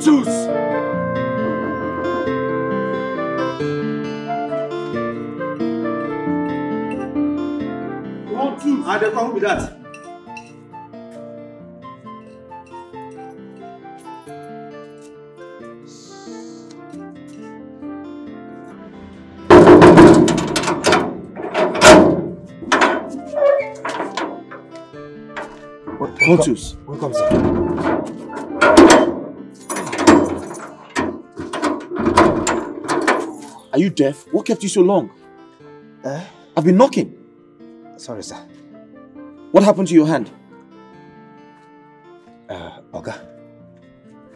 Twos. One, two. And they come with that. One, Are you deaf? What kept you so long? Eh? I've been knocking. Sorry, sir. What happened to your hand? Uh, Oga,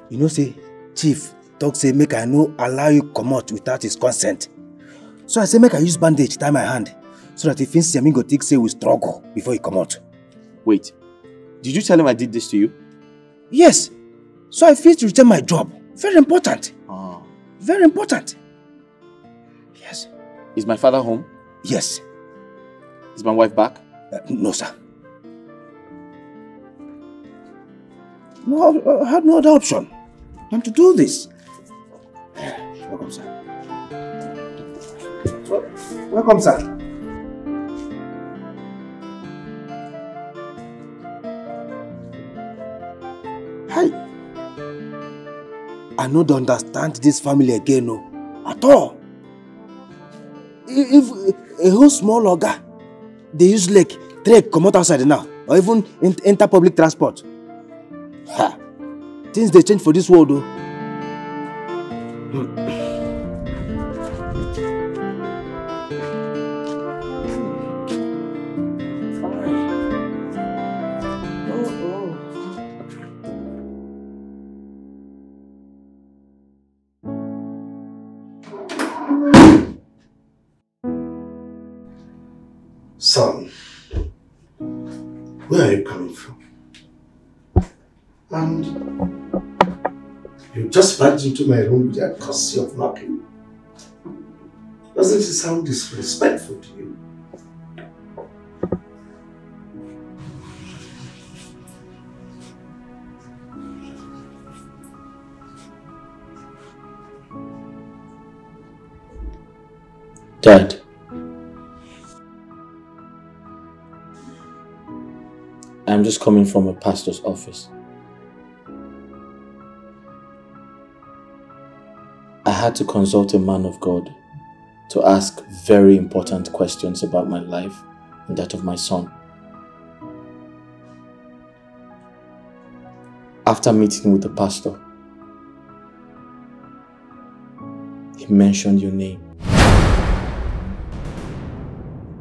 you know say, Chief talk say make I no allow you come out without his consent. So I say make I use bandage tie my hand so that if he see me go think say we struggle before he come out. Wait. Did you tell him I did this to you? Yes. So I feel to return my job. Very important. Ah. Very important. Is my father home? Yes. Is my wife back? Uh, no, sir. No, I had no other option than to do this. Welcome, sir. Welcome, sir. Hi. I no dey understand this family again, no, at all. If a whole small oga dey use leg trek comot outside now, or even en- enter public transport, ha, things dey change for this world, o. Son, into my room with that courtesy of knocking. Doesn't it sound disrespectful to you? Dad. I'm just coming from a pastor's office. Had to consult a man of God to ask very important questions about my life and that of my son. After meeting with the pastor, he mentioned your name.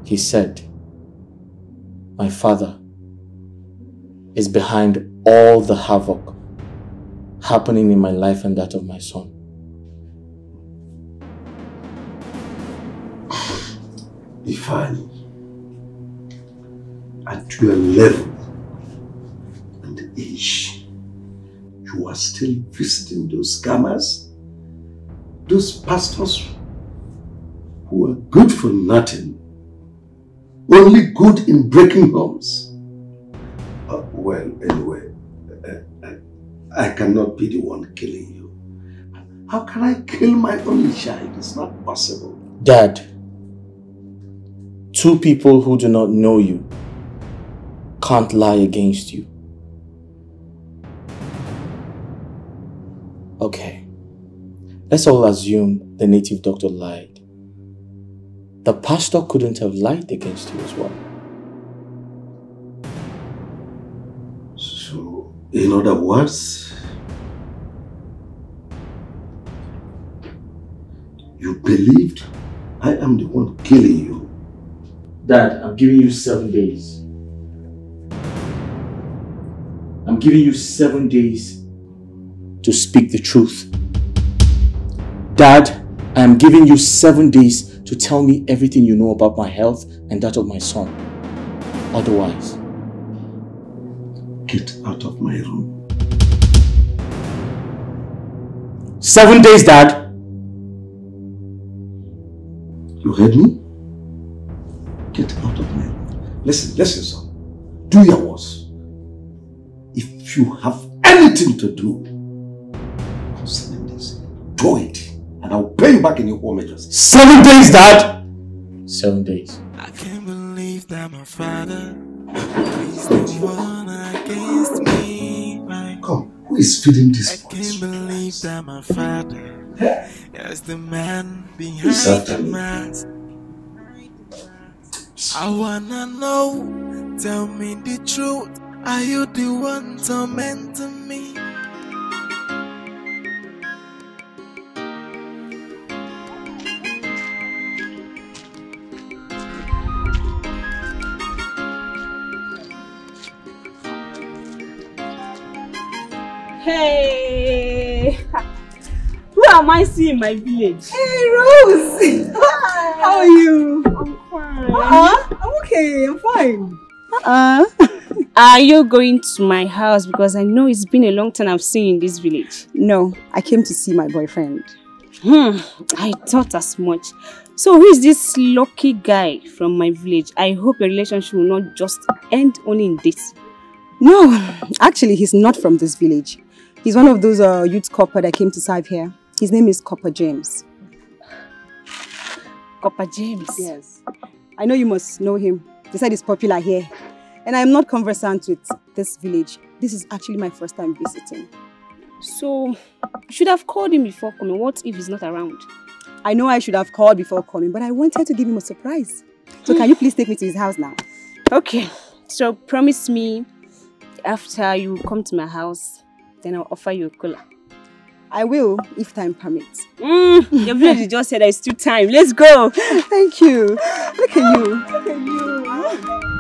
He said, My father is behind all the havoc happening in my life and that of my son. Ifani, at your level and age, you are still visiting those scammers, those pastors who are good for nothing, only good in breaking homes. Uh, well, anyway, uh, uh, I cannot be the one killing you. How can I kill my only child? It's not possible. Dad, two people who do not know you can't lie against you. Okay, let's all assume the native doctor lied. The pastor couldn't have lied against you as well. So, in other words, you believed I am the one killing you. Dad, I'm giving you seven days. I'm giving you seven days to speak the truth. Dad, I am giving you seven days to tell me everything you know about my health and that of my son. Otherwise, Get out of my room. seven days, Dad. You heard me? Get out of my room. Listen, listen, son. Do your worst. If you have anything to do, concerning this, do it. And I'll pay you back in equal measures. Seven days, Dad! Seven days. I can't believe that my father is the one against me. Come, who is feeding this I can't believe that my father is the man behind the mask. I wanna know, tell me the truth. Are you the one tormenting me? Hey! Who am I seeing in my village? Hey, Rose! Hi. How are you? I'm fine. Uh-huh. I'm okay. I'm fine. Uh, are you going to my house? Because I know it's been a long time I've seen you in this village. No, I came to see my boyfriend. Hmm, I thought as much. So who is this lucky guy from my village? I hope your relationship will not just end only in this. No, actually, he's not from this village. He's one of those uh, youth corper that came to serve here. His name is Corper James. Corper James. Yes. I know you must know him. They said he's popular here. And I'm not conversant with this village. This is actually my first time visiting. So you should have called him before coming. What if he's not around? I know I should have called before coming, but I wanted to give him a surprise. So can you please take me to his house now? Okay. So promise me after you come to my house, then I'll offer you a cola. I will, if time permits. Mm, your village just said it's too time. Let's go. Thank you. Look at you. Look at you.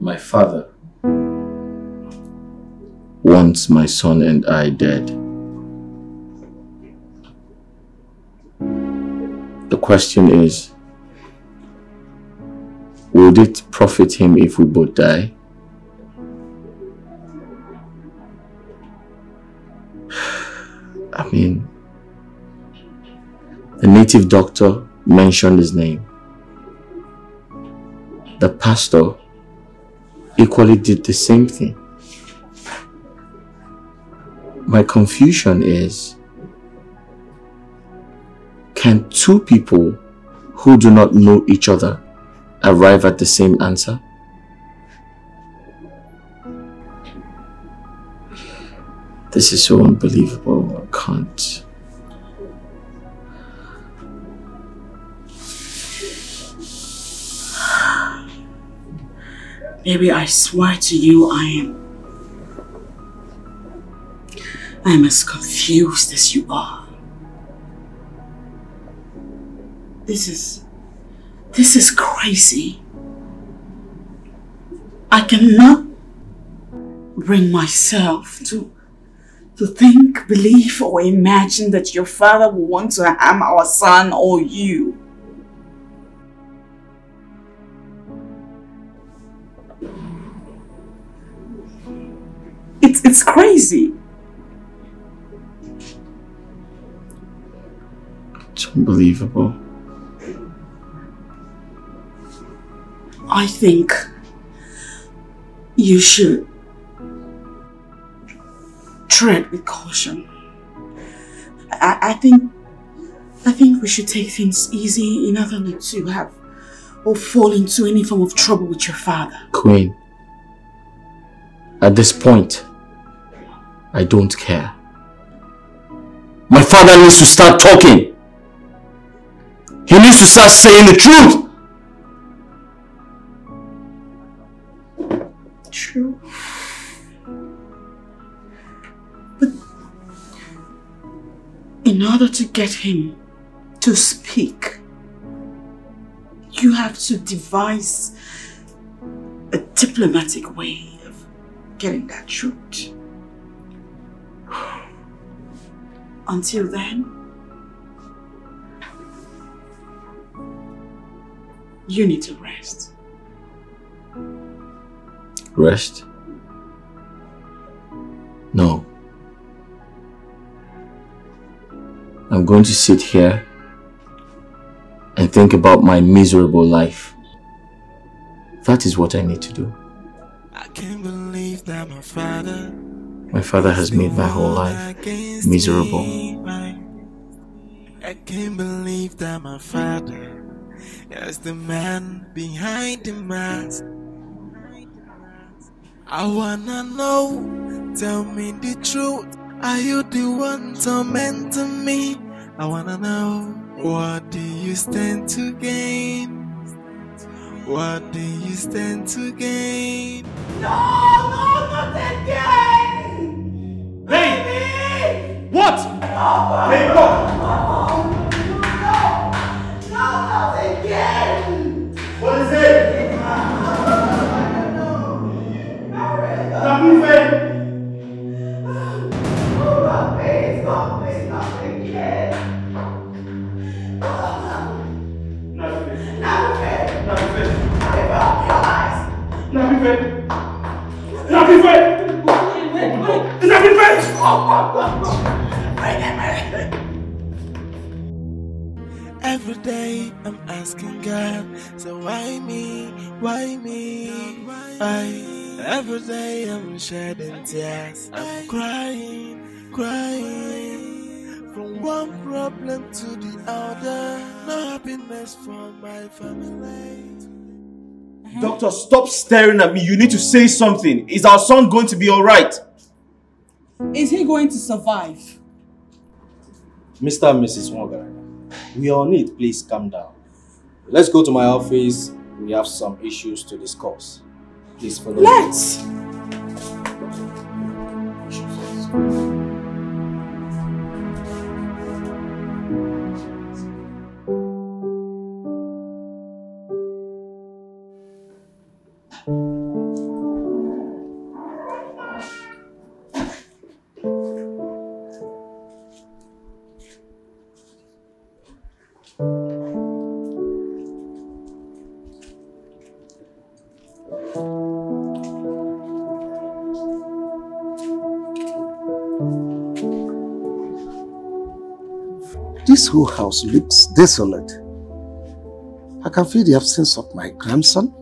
My father wants my son and I dead. The question is, would it profit him if we both die? I mean, the native doctor mentioned his name. The pastor equally did the same thing. My confusion is can two people who do not know each other arrive at the same answer? This is so unbelievable. I can't. Baby, I swear to you, I am. I am as confused as you are. This is. This is crazy. I cannot bring myself to. to think, believe, or imagine that your father will want to harm our son or you. It's, it's crazy. It's unbelievable. I think you should tread with caution. I, I think I think we should take things easy in order not to have or fall into any form of trouble with your father. Queen, at this point, I don't care. My father needs to start talking. He needs to start saying the truth. True. But in order to get him to speak, you have to devise a diplomatic way of getting that truth. Until then, you need to rest. Rest? No. I'm going to sit here and think about my miserable life. That is what I need to do. I can't believe that my father My father has made my whole life miserable. I can't believe that my father is the man behind the mask. I wanna know, tell me the truth. Are you the one tormenting me? I wanna know, what do you stand to gain? What do you stand to gain? No, no, not again! Hey! Baby! What? Every day I'm asking God, so why me? Why me? Why? Every day I'm shedding tears. I'm crying, crying. From one problem to the other. No happiness for my family. Uh-huh. Doctor, stop staring at me. You need to say something. Is our son going to be alright? Is he going to survive? Mr. and Mrs. Morgan, we all need. Please calm down. Let's go to my office. We have some issues to discuss. Please follow me. Let's. This whole house looks desolate. I can feel the absence of my grandson,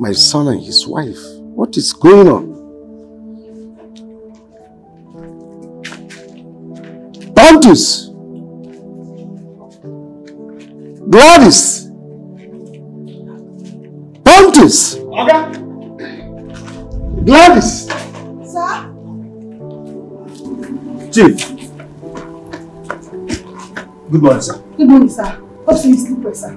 my son and his wife. What is going on? Pontus! Gladys! Pontus! Gladys! Sir? Chief. Good morning, sir. Good morning, sir. Hope you sleep well, sir.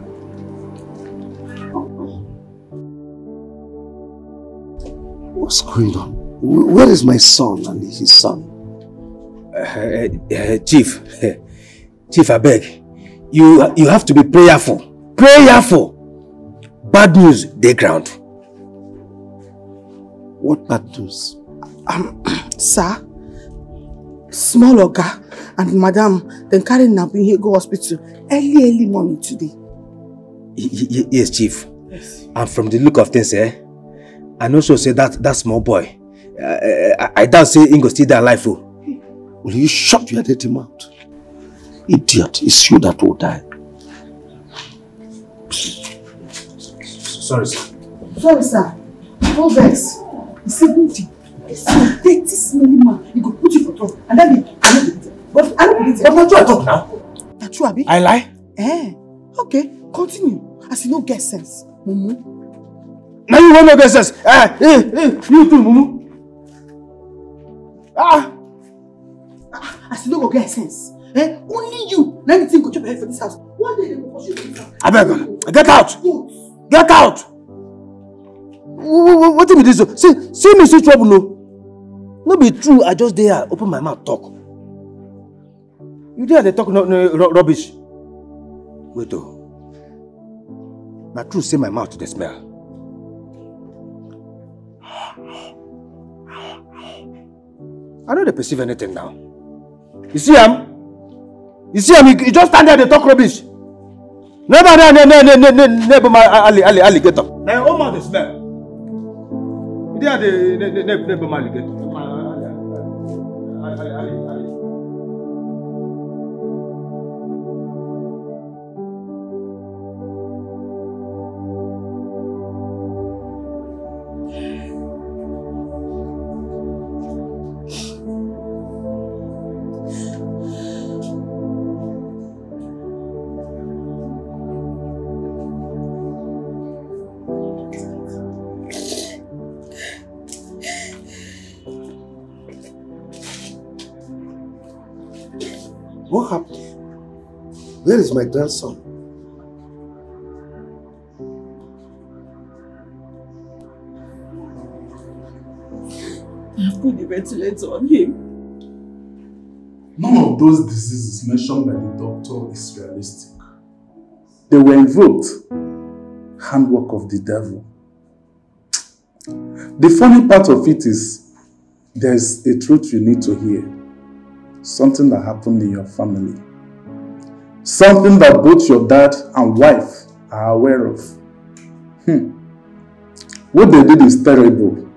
What's going on? Where is my son and his son? Uh, uh, Chief, Chief, I beg. You, you have to be prayerful. Prayerful. Bad news, they ground. What bad news? Um, Sir, small oga and madam then carry Nabi here go hospital early early morning today. Y- y- y- yes, Chief. And from the look of things, eh, I know so say that that small boy. Uh, I, I doubt say Ingo still dey alive. Oh. Will you shut your dirty mouth? Idiot, it's you that will die. Sorry, sir. Sorry, sir. No vex. You see, Booty, it's a dirty, smelly man. He go put you for trouble. And then he, I no believe it. But I no believe it. But na true I talk now. Na true, abi? I lie. Eh. Okay, continue. As you no get sense. Mumu. Now you want no get sense. Eh, eh, eh, you too, Mumu. Ah. As you no go get sense. Eh? Only you. Na anything go chop your head for this house. One day they go push you for this house. Abeg, get out. Get out. What be this? See, see me see trouble no. No be true, I just dey here open my mouth talk. You dey dey talk no, no ru- rubbish. Wait oh. Na true say my mouth dey smell. I no dey perceive anything now. You see am? You see am? You, you just stand there dey talk rubbish. Never ne ne ne ne ne ne ne be my ali ali alligator. Na your own mouth dey smell. You dey dey ne ne ne ne be my alligator. Where is my grandson? I have put the ventilator on him. None of those diseases mentioned by the doctor is realistic. They were invoked. Handwork of the devil. The funny part of it is there's a truth you need to hear. Something that happened in your family. Something that both your dad and wife are aware of. Hmm. What they did is terrible.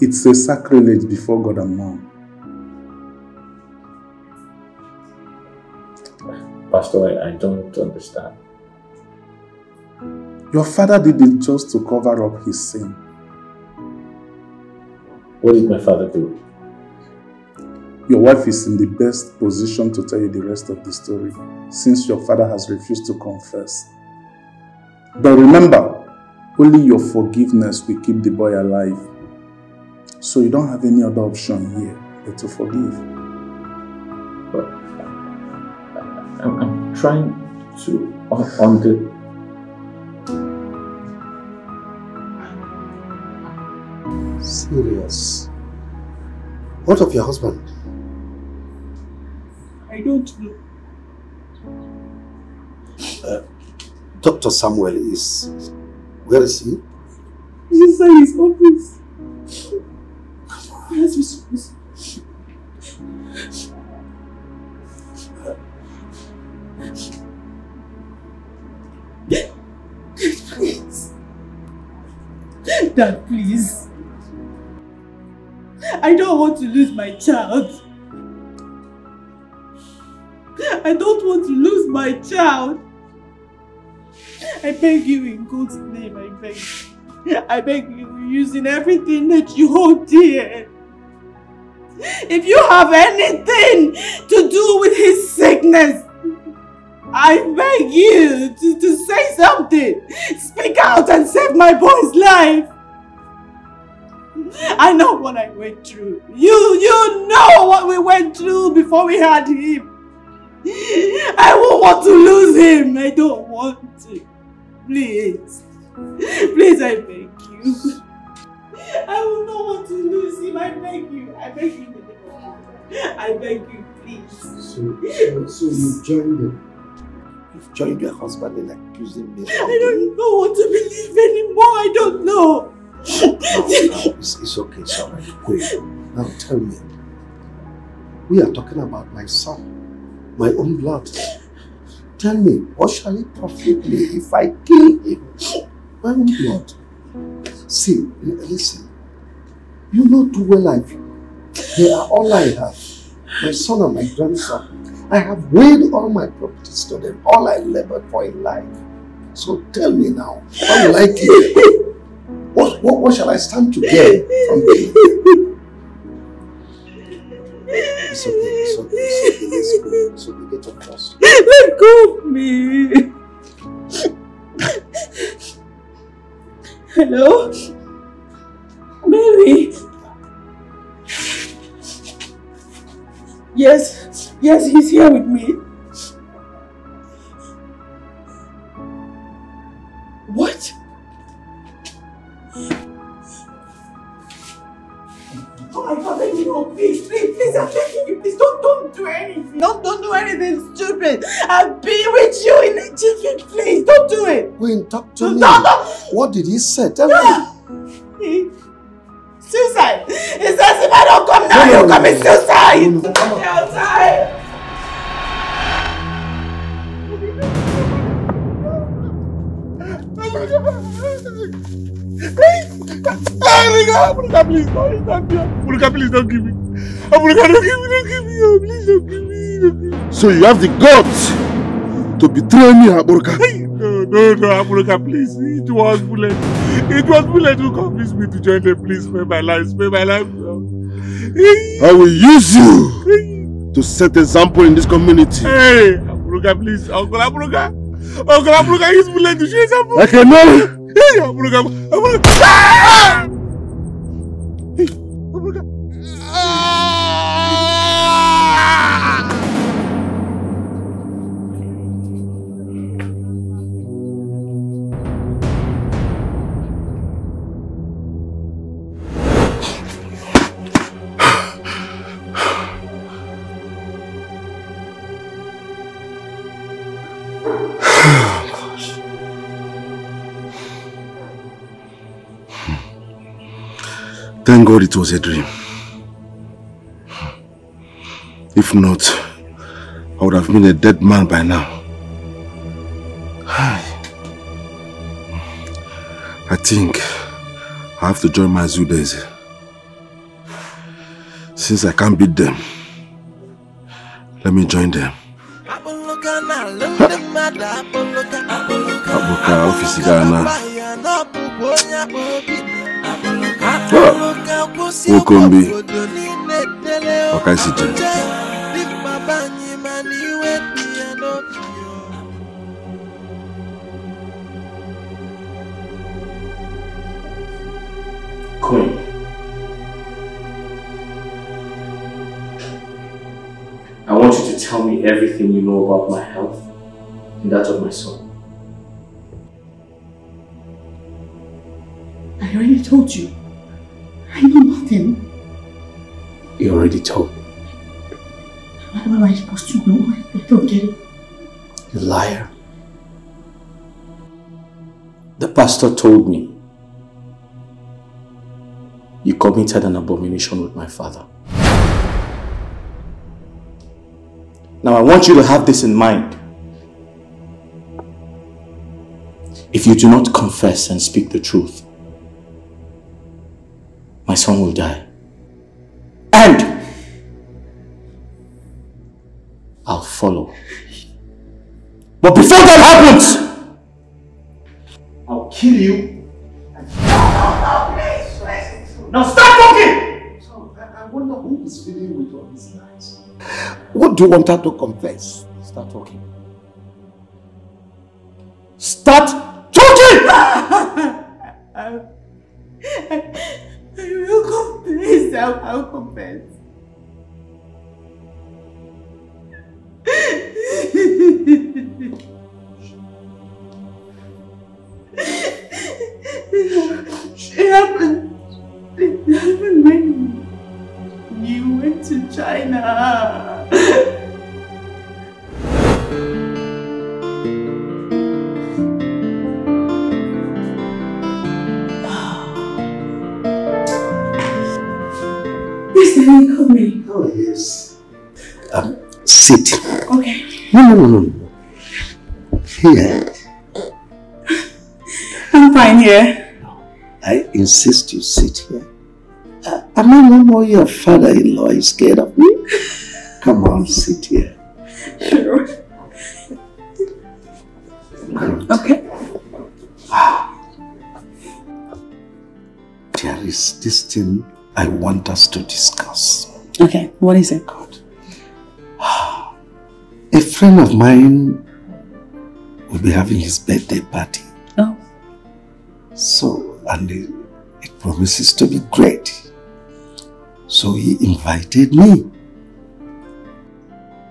It's a sacrilege before God and man. Pastor, I, I don't understand. Your father did it just to cover up his sin. What did my father do? Your wife is in the best position to tell you the rest of the story since your father has refused to confess. But remember, only your forgiveness will keep the boy alive. So you don't have any other option here but to forgive. But I'm, I'm trying to un- under. Serious. What of your husband? I don't know. Uh, Dr. Samuel is. Where is he? He's inside his office. come Yes, Mr. Please. Dad, please. I don't want to lose my child. I don't want to lose my child. I beg you in God's name, I beg you. I beg you, using everything that you hold dear. If you have anything to do with his sickness, I beg you to, to say something. Speak out and save my boy's life. I know what I went through. You, you know what we went through before we had him. I won't want to lose him. I don't want to. Please. Please, I beg you. I will not want to lose him. I beg you. I beg you. in the name of God. I beg you, please. So, so, so you joined him. You've joined your husband in accusing me. I don't know what to believe anymore. I don't know. No, no, it's, it's okay, it's. Wait. Now tell me. We are talking about my son, my own blood. Tell me, what shall it profit me if I kill him? My own blood. See, listen. You know too well I They are all I have. My son and my grandson. I have weighed all my properties to them, all I labored for in life. So tell me now, how will I kill him? What, what, what shall I stand to gain from him? It's okay, it's okay, it's okay, let's go. It's okay, get first. Let go of me. Hello? Mary? Yes, yes, he's here with me. It. Wait, talk to me. No, no. What did he say? Tell me. Suicide! It says if I don't come now, No, no, you'll no, commit no, no. suicide! No, no, come on. Outside! Aburuka, please don't please don't give me. Don't give me, don't give me. Oh, please don't give me, don't give me. So you have the guts to betray me, Aburuka. No, no, no, Aburuka, please. It was bullet. It was bullet who convinced me to join them. Please spare my life, spare my life. I will use you to set example in this community. Hey, Aburuka, please. Uncle Aburuka. Uncle Aburuka, use bullet to show example. I cannot. Hey, Aburuka, Aburuka. Ah! God it was a dream. If not, I would have been a dead man by now. I think I have to join my days. Since I can't beat them, let me join them. Abuka ofisi Ghana. Wokombi. Wakaisije. Queen. I want you to tell me everything you know about my health and that of my son. I already told you. I know nothing. You already told me. What am I supposed to know? I don't get it. You liar. The pastor told me you committed an abomination with my father. Now I want you to have this in mind. If you do not confess and speak the truth, my son will die. And I'll follow. But before that happens, I'll kill you. Now stop talking! So, I wonder who is feeling with all these lies. What do you want her to confess? Start talking. Start talking! I'll, I'll confess. it happened. It happened when you went to China. Yes, Daddy, call me. Oh, yes. Um, sit. Okay. No, no, no, no, no. Here. I'm fine here. I insist you sit here. Uh, am I no more your father-in-law is scared of me? Come on, sit here. Sure. Okay. There is this thing I want us to discuss. Okay, what is it? God. A friend of mine will be having his birthday party. Oh. So, and it, it promises to be great. So he invited me.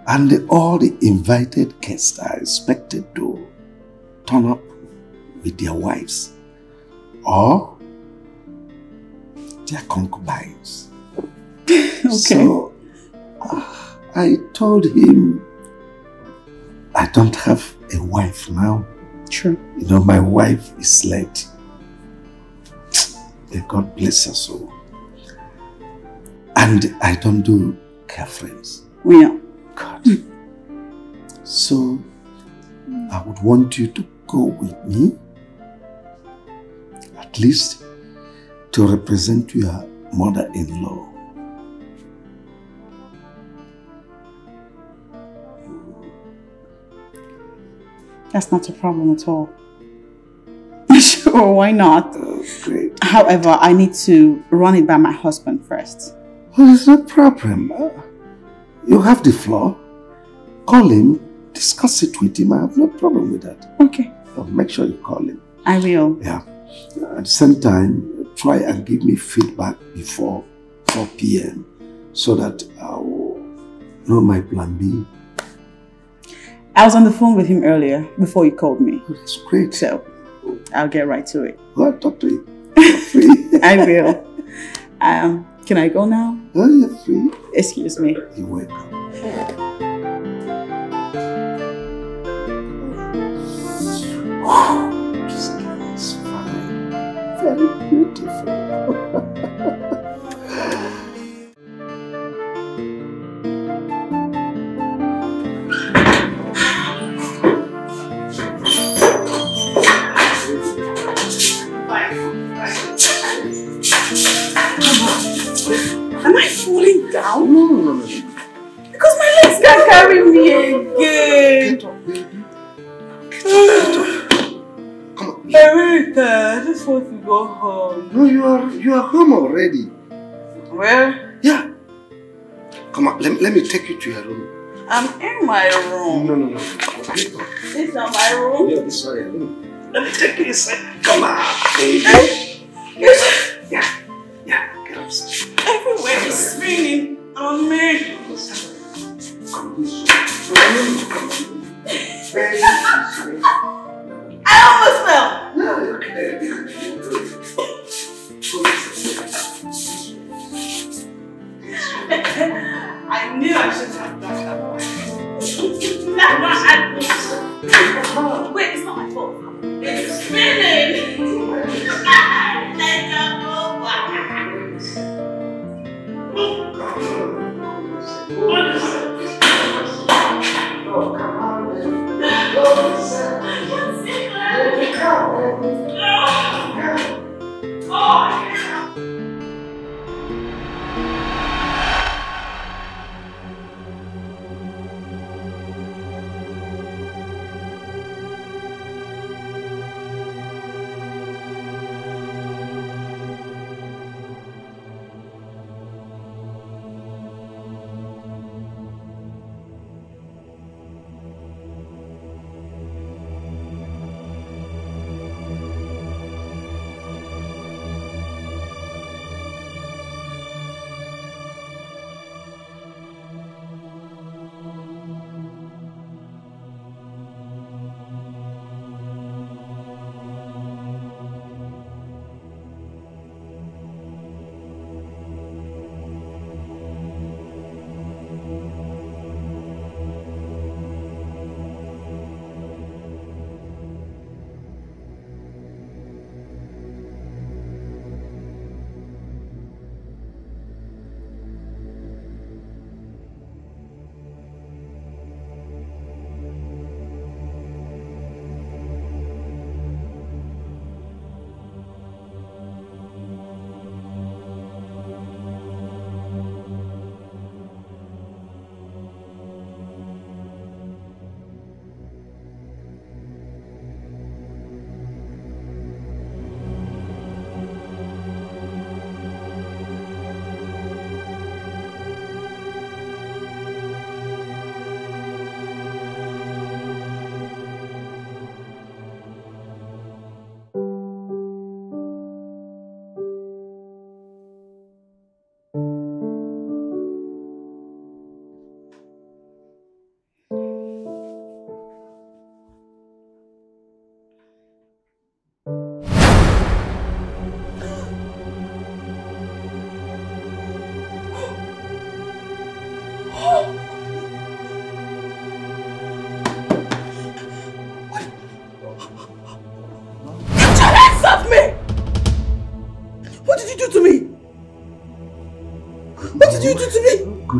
And all the invited guests are expected to turn up with their wives or their concubines. Okay. So uh, I told him I don't have a wife now. True. You know, my wife is late. May God bless her soul. And I don't do girlfriends. We know. God. So I would want you to go with me, at least to represent your mother-in-law. That's not a problem at all. sure, why not? great. However, I need to run it by my husband first. Well, there's no problem. You have the floor. Call him, discuss it with him. I have no problem with that. Okay. Uh, make sure you call him. I will. Yeah. At the same time, try and give me feedback before 4 p.m. so that I will know my plan B. I was on the phone with him earlier before you called me. that's great. So I'll get right to it. And talk to him. I will. Um, can I go now? Oh, you're free. Excuse me. You're welcome. This girl is fine. Very beautiful. go home. No, you are you are home already. Where? Yeah. Come on, let, let me take you to your room. I'm in my room. No, no, no. Up. It's not my room. Yeah, sorry. Let me, let me take you inside. Come on, baby. Yeah, yeah, get upstairs. Everywhere is spinning on me. Come this. Come on. Baby. I almost fell. Oh, where is my foot? It's spinning. I can't go back. Oh, come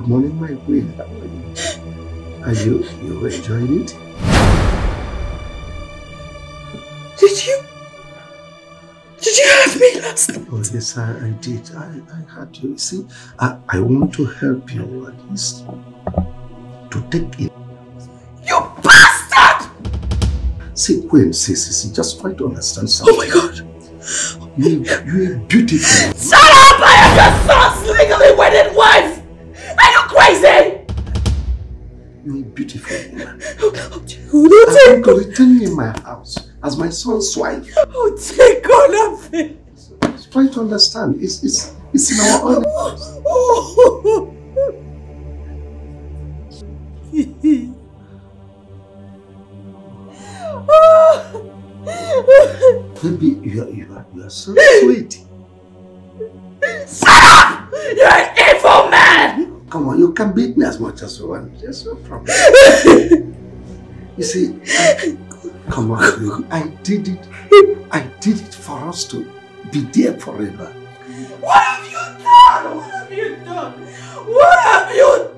Good morning, my queen. How are you? Are you, you enjoying it? Did you? Did you have me last night? Oh, yes, I, I did. I, I had you. See, I, I want to help you at least to take it. You bastard! See, Queen, see, see, see, just try to understand something. Oh my god! You, you're beautiful. Shut up! I am your son's legally wedded wife! Crazy? You're a beautiful woman. Oh, I'm going to return you in my house as my son's wife. Oh, take all of it! Try to understand. It's, it's, it's in our own house. Oh. Baby, you are, you are, you are so sweet. Shut up! You're an evil man! Come on, you can beat me as much as you want. There's no problem. you see, I, come on. I did it. I did it for us to be there forever. What have you done? What have you done? What have you done?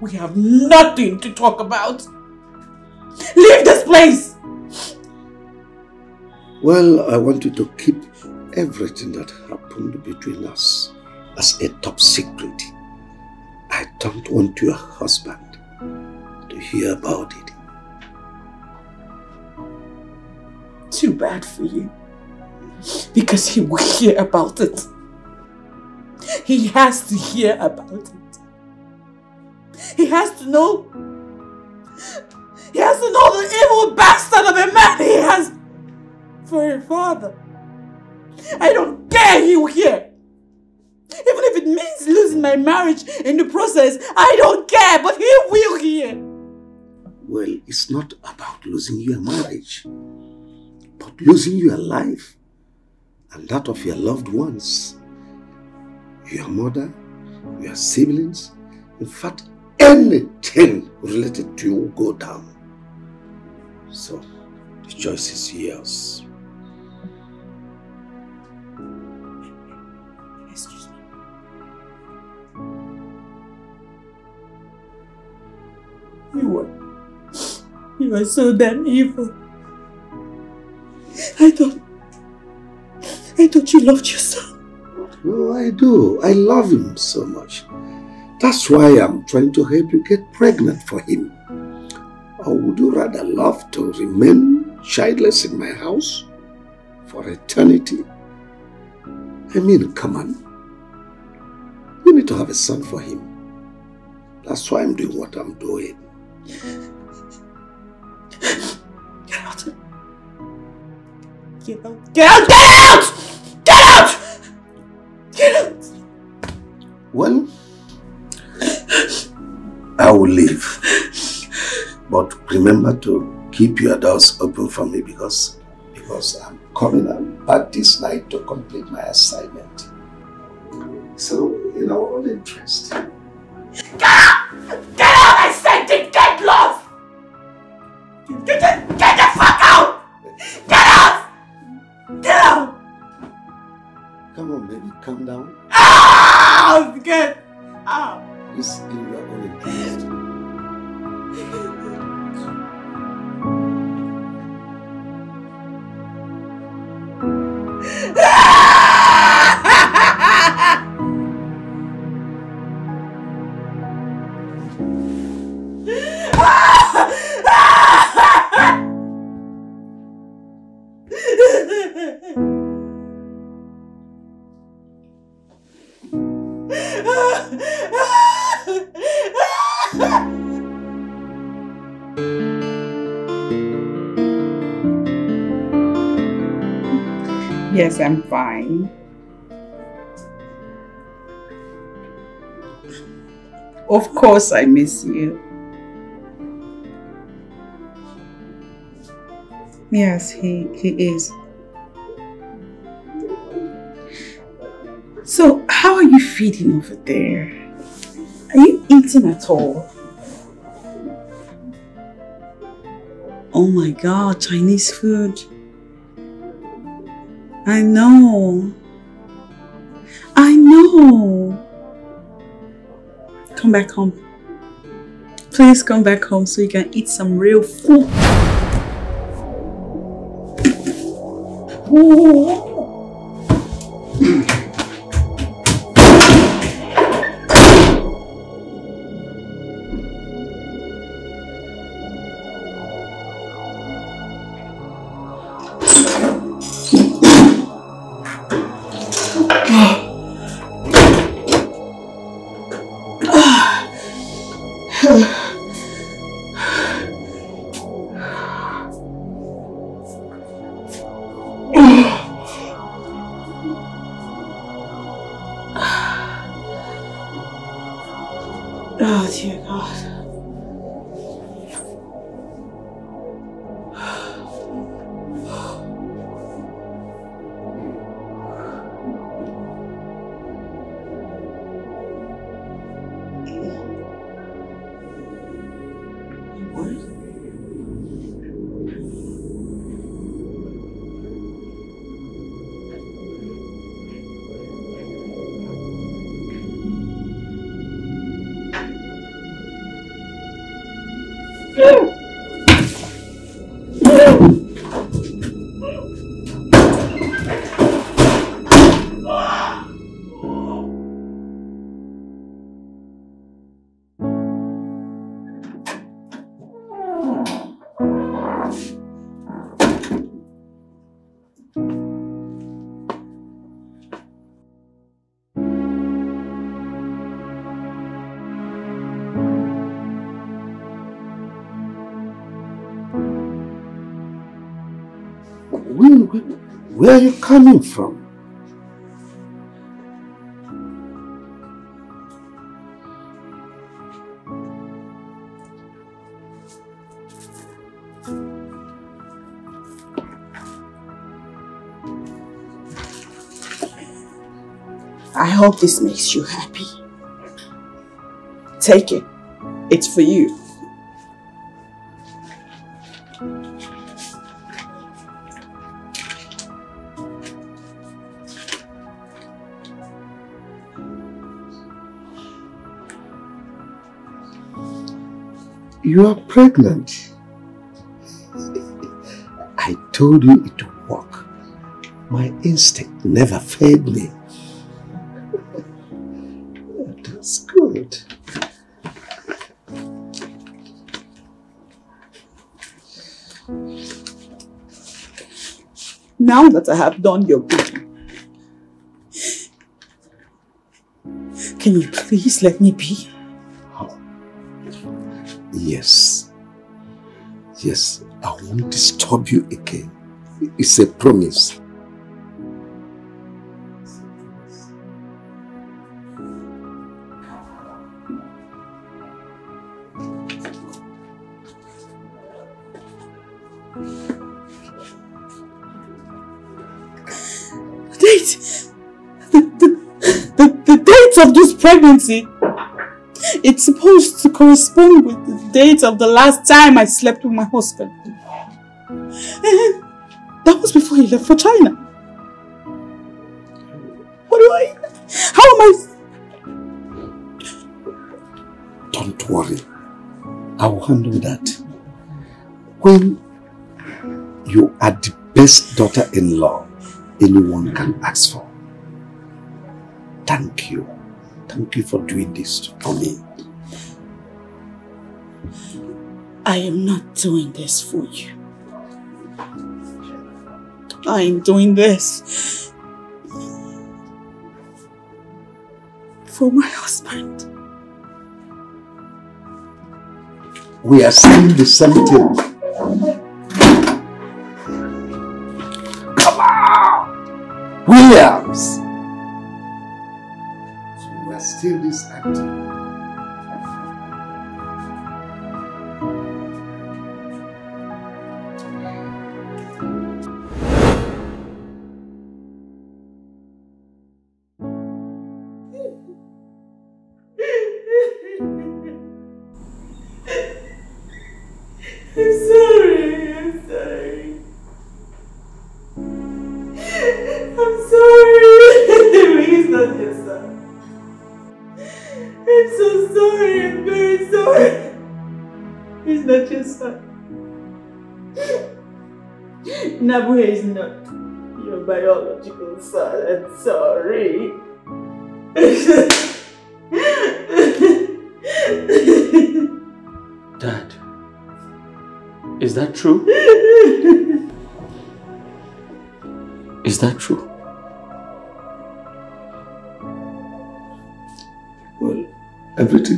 We have nothing to talk about. Leave this place! Well, I want you to keep everything that happened between us as a top secret. I don't want your husband to hear about it. Too bad for you. Because he will hear about it. He has to hear about it. He has to know. He has to know the evil bastard of a man he has for a father. I don't care he will hear. Even if it means losing my marriage in the process, I don't care, but he will hear. Well, it's not about losing your marriage, but losing your life and that of your loved ones. Your mother, your siblings, in fact, anything related to you will go down. So, the choice is yours. Excuse me. You are. You are so damn evil. I thought. I thought you loved your son. Oh, I do. I love him so much. That's why I'm trying to help you get pregnant for him. Or would you rather love to remain childless in my house for eternity? I mean, come on. You need to have a son for him. That's why I'm doing what I'm doing. Get out. Get out. Get out! Get out! Get out! Get out! Well, I will leave. But remember to keep your doors open for me because because I'm coming back this night to complete my assignment. So, in our own interest. Get out! Get out! I said it! Get lost! Get, get, get the fuck out! Get out! Get out! Come on, baby, calm down. Out! Get out! In your own interest. Yes, I'm fine. Of course, I miss you. Yes, he, he is. So, how are you feeding over there? Are you eating at all? Oh my god, Chinese food. I know. I know. Come back home. Please come back home so you can eat some real food. where are you coming from? I hope this makes you happy. Take it. It's for you. You are pregnant. I told you it would work. My instinct never failed me. That's good. Now that I have done your bidding, can you please let me be? Yes. Yes, I won't disturb you again. It's a promise. The the, the, the date of this pregnancy! It's supposed to correspond with the date of the last time I slept with my husband. And that was before he left for China. What do I... How am I... Don't worry. I will handle that. When you are the best daughter-in-law anyone can ask for. Thank you. Thank you for doing this for me. I am not doing this for you. I am doing this for my husband. We are saying the same thing. Come on! Williams! So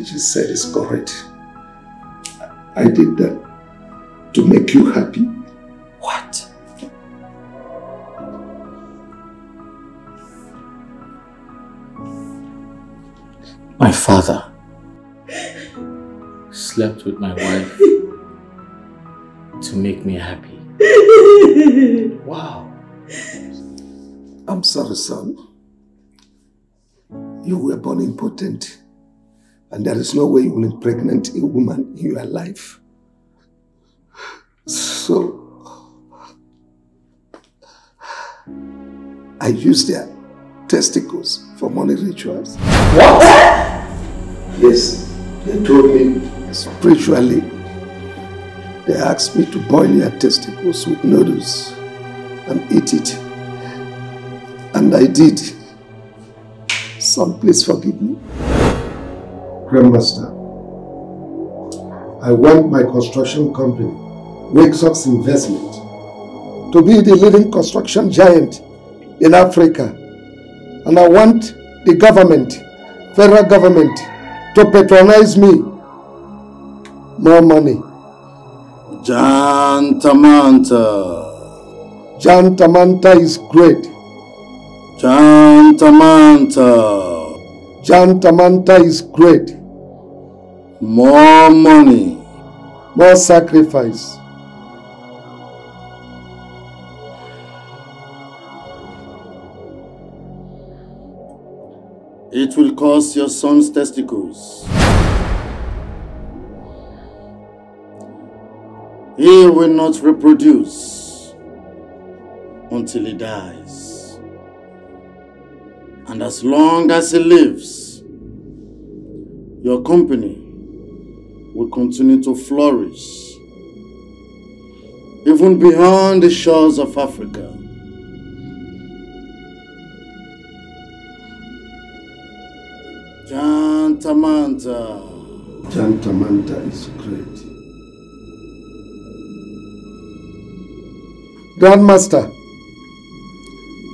everything she said is correct. I did that to make you happy. What? My father slept with my wife to make me happy. Wow. I'm sorry, son. You were born impotent. And there is no way you will impregnate a woman in your life. So, I used their testicles for money rituals. What? Yes, they told me spiritually. They asked me to boil your testicles with noodles and eat it. And I did. Son, please forgive me. Grandmaster, I want my construction company, Wakesup's Investment, to be the leading construction giant in Africa. And I want the government, federal government, to patronize me. More money. Jantamanta. Jantamanta is great. Jantamanta. Jantamanta is great. More money. More sacrifice. It will cost your son's testicles. He will not reproduce until he dies. And as long as he lives, your company will continue to flourish even beyond the shores of Africa. Jantamanta. Jantamanta is great. Grandmaster,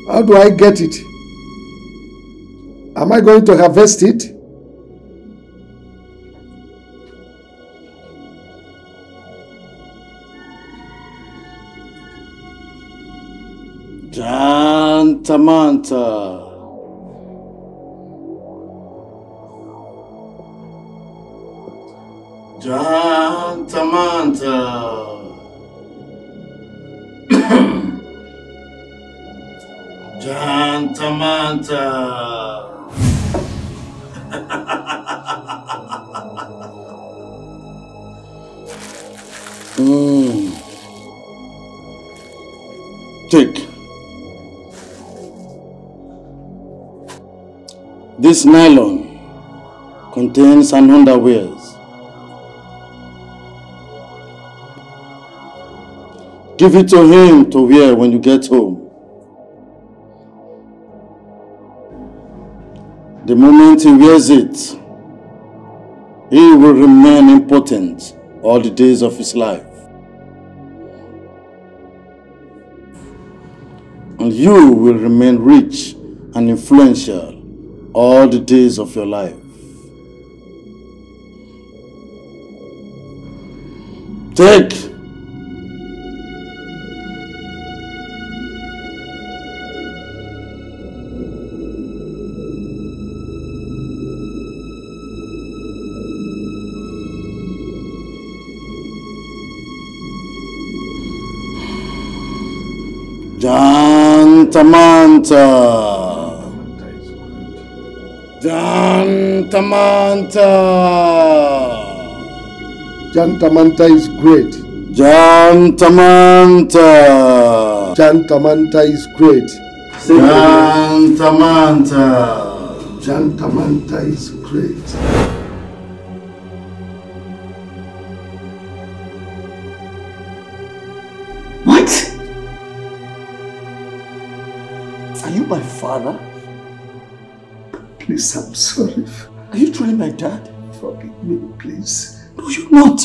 how do I get it? Am I going to harvest it? Jantamanta. Jantamanta. Jantamanta. mm. Take. This nylon contains an underwears. Give it to him to wear when you get home. The moment he wears it, he will remain impotent all the days of his life. And you will remain rich and influential all the days of your life. Take. Jantamanta. Jantamanta. Jantamanta is great. Jantamanta. Jantamanta is great. Jantamanta. Jantamanta is great. What? Are you my father? Please, I'm sorry. Are you truly my dad? Forgive me, please. No, you're not.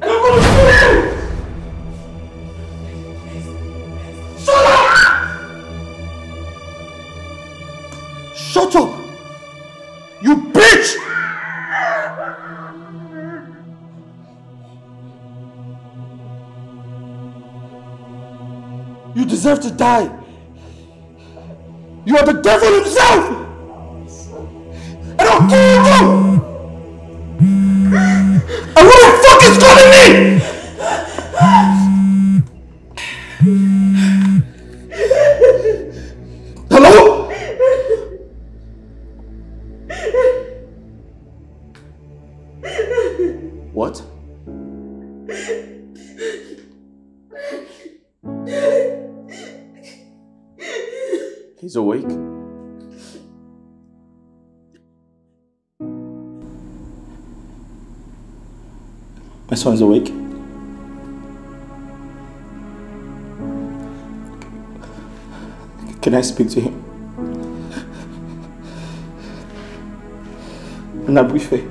And I'm gonna kill you! Shut up! Shut up! You bitch! You deserve to die. You are the devil himself! Speak to him? Nabuife.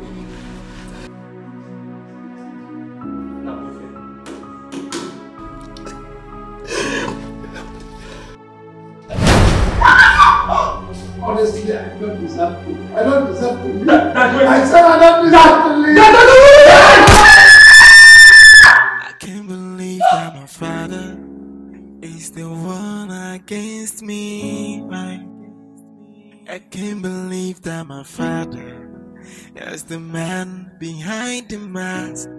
Honestly, I don't deserve to. I don't deserve to live. I said I don't deserve to live. Against me. I can't believe that my father is the man behind the mask.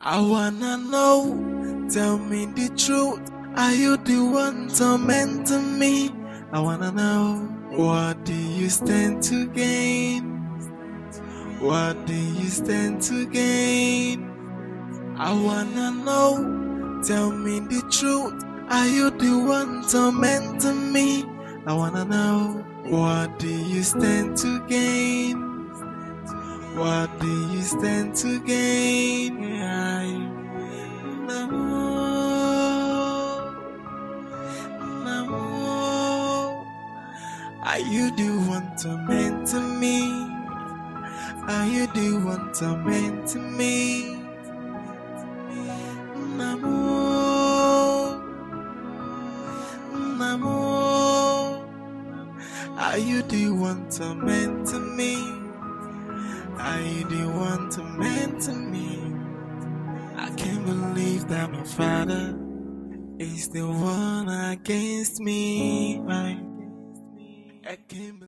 I wanna know, tell me the truth. Are you the one tormenting me? I wanna know, what do you stand to gain? What do you stand to gain? I wanna know, tell me the truth. Are you the one tormenting me? I wanna know, what do you stand to gain? What do you stand to gain? I know. Are you the one tormenting me? Are you the one tormenting me? Namo, Namo. Are you the one tormenting me? Are you the one tormenting me? I can't believe that my father is the one against me. I, I can't.